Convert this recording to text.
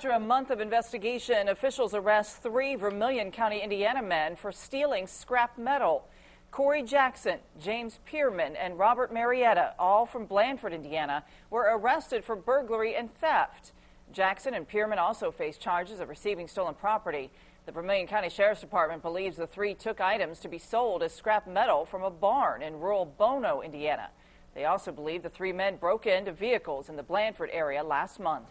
After a month of investigation, officials arrest three Vermillion County, Indiana men for stealing scrap metal. Corey Jackson, James Pierman, and Robert Marietta, all from Blanford, Indiana, were arrested for burglary and theft. Jackson and Pierman also face charges of receiving stolen property. The Vermillion County Sheriff's Department believes the three took items to be sold as scrap metal from a barn in rural Bono, Indiana. They also believe the three men broke into vehicles in the Blanford area last month.